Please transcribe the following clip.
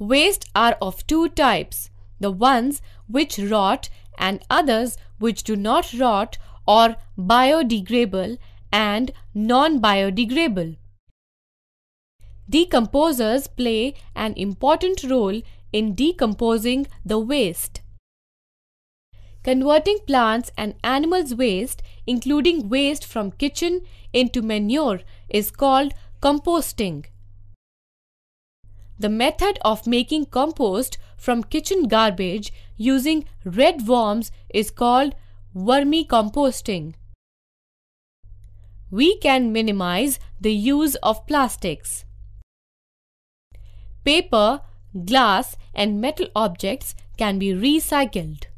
Waste are of two types, the ones which rot and others which do not rot or biodegradable and non-biodegradable. Decomposers play an important role in decomposing the waste. Converting plants and animals' waste, including waste from kitchen, into manure is called composting. The method of making compost from kitchen garbage using red worms is called vermicomposting. We can minimize the use of plastics. Paper, glass and metal objects can be recycled.